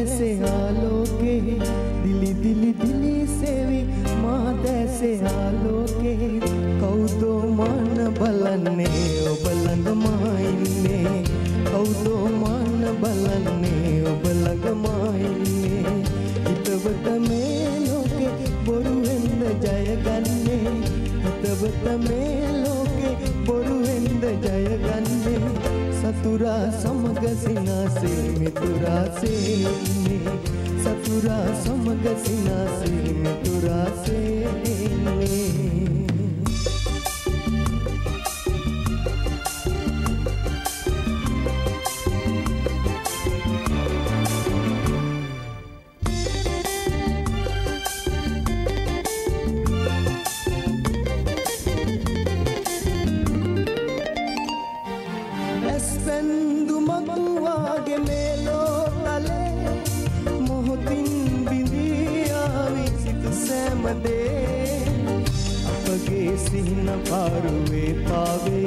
ऐसे आलोके दिली दिली दिली सेवी मात ऐसे आलोके कौदो मान बलने ओ बलंग माइने कौदो मान बलने ओ बलंग माइने හිතවත මේ ලෝකෙ බොරු වෙන්න ජයගන්නේ හිතවත මේ ලෝකෙ වගේ බොරුවෙන්ද ජයගන්නේ සතුරා සමග සිනාසේ මිතුරාසේ සතුරා සමග සිනාසේ මිතුරාසේ ಪಾಡುವೆ ಪಾವೆ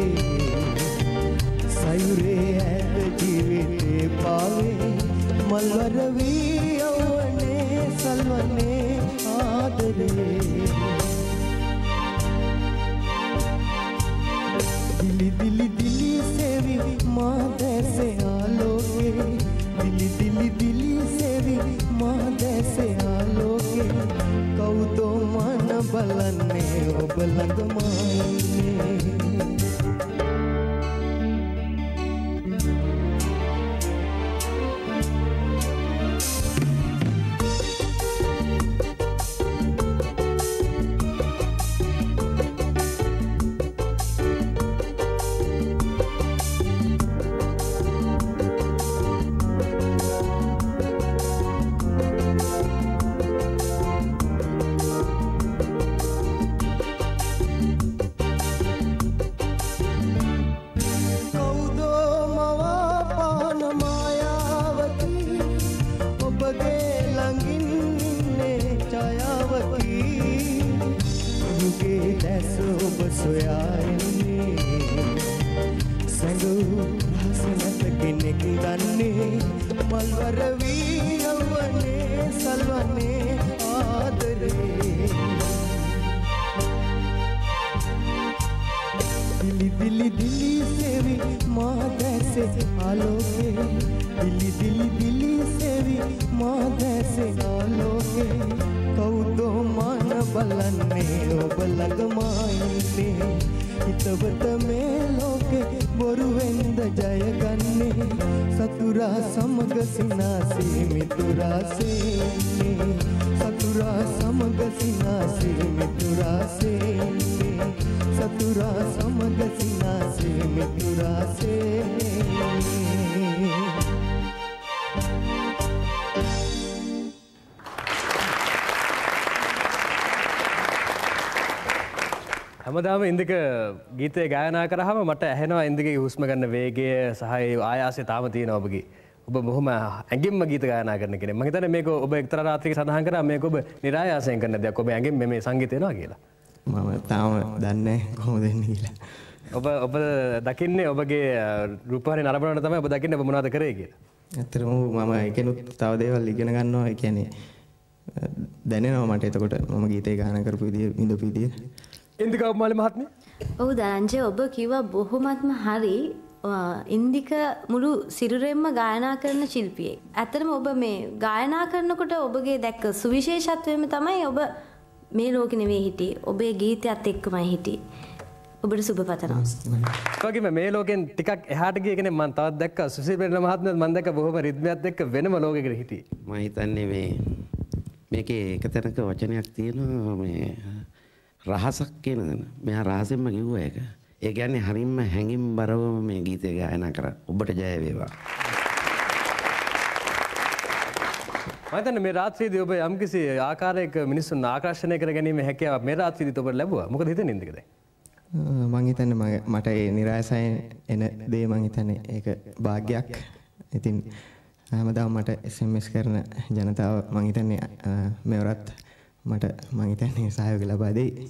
ಸೈರೆ ಆದ ಜೀವಿತೆ ಪಾವೆ ಮಲ್ವರವಿ ಅವನೇ ಸಲ್ವನೇ ಆದರೆ ದಿಲಿ ದಿಲಿ ದಿಲಿ ಸೇವಿ ಮಾದಸೆ ಆಲೋಕೆ ದಿಲಿ ದಿಲಿ ದಿಲಿ ಸೇವಿ ಮಾದಸೆ ಆಲೋಕೆ ಕೌದೋ ಮನ ಬಲನ್ನೇ ಒಬ್ಬಲದ ጌታ ሶበሶያይኔ ಸಂಗು ಹಾಸನತಕ್ಕಿನೆಕ್ಕಿ ದನ್ನೆ ಮಲ್ವರವಿ ಅವನೇ ಸಲ್ವನೇ ಆದರೆ दिली दिली दिली से भी माँ जैसे आलोके दिली दिली दिली से भी माँ जैसे आलोके कौ तो मान बलन ළඟමයින්නේ හිතවත මේ ලෝකේ බොරුවෙන්ද ජයගන්නේ සතුරා සමග සිනාසේ මිතුරාසේ සතුරා සමග සිනාසේ මිතුරාසේ හැමදාම ඉන්දික ගීතය ගායනා කරහම මට ඇහෙනවා ඉන්දිගේ හුස්ම ගන්න වේගය සහ ඒ ආයාසය තාම තියෙනවා ඔබගේ. ඔබ බොහොම ඇඟින්ම ගීත ගායනා කරන කෙනෙක්. මම හිතන්නේ මේක ඔබ එක්තරා රාත්‍රියක සඳහන් කරා මේක ඔබ નિરાයාසයෙන් කරන දෙයක්. ඔබ ඇඟින් මේ සංගීතය එනවා කියලා. මම තාම දන්නේ කොහොමද එන්නේ කියලා. ඔබ ඔබ දකින්නේ ඔබගේ රූපහාරය නරඹනකොට තමයි ඔබ දකින්නේ ඔබ මොනවද කරේ කියලා. ඇත්තටම මම එකනුත් තව දේවල් ඉගෙන ගන්නවා. ඒ කියන්නේ දැනෙනවා මට එතකොට මම ගීතේ ගායනා කරපු විදිය විඳපු විදිය. ඉන්දිකා මාලි මහත්මිය ඔව් දරංජය ඔබ කිව්වා බොහොමත්ම හරි ඉන්දික මුළු සිරුරෙන්ම ගායනා කරන ශිල්පියෙක්. ඇත්තටම ඔබ මේ ගායනා කරනකොට ඔබගේ දැක්ක සුවිශේෂත්වයම තමයි ඔබ මේ ලෝකෙ නෙවෙයි හිටියේ. ඔබේ ගීතයත් එක්කමයි හිටියේ. ඔබට සුබ පතනවා. වගේම මේ ලෝකෙන් ටිකක් එහාට ගිය කෙනෙක් මම තවත් දැක්කා සුසිල් පෙරේරා මහත්මයාත් මම දැක්ක බොහොම රිද්මයක් එක්ක වෙනම ලෝකයකට හිටියේ. මම හිතන්නේ මේ මේකේ එක තැනක වචනයක් තියෙනවා මේ රහසක් කියන දන. මෙයා රහසෙන්ම කිව්වා ඒක. ඒ කියන්නේ හරින්ම හැඟින් බරවම මේ ගීතය ගායනා කරා. ඔබට ජය වේවා. මම හිතන්නේ මේ රාත්‍රියේදී ඔබ යම්කිසි ආකාරයක මිනිස්සුන් ආකර්ෂණය කර ගැනීම හැකියාව මේ රාත්‍රියේදී ඔබට ලැබුවා. මොකද හිතන්නේ ඉන්දික දැන්? මං හිතන්නේ මට ඒ નિરાසයෙන් එන දේ මං හිතන්නේ ඒක භාග්යක්. ඉතින් හැමදාම මට SMS කරන ජනතාව මං හිතන්නේ මෙවරත් මට මං හිතන්නේ සහයෝගය ලබා දෙයි.